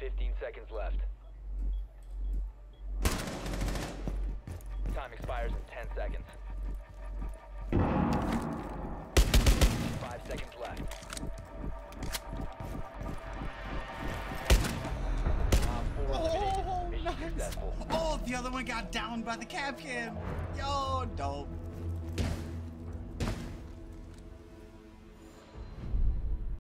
15 seconds left. Time expires in 10 seconds. Five seconds left. Oh, nice. Oh, the other one got downed by the Kapkan. Yo, dope.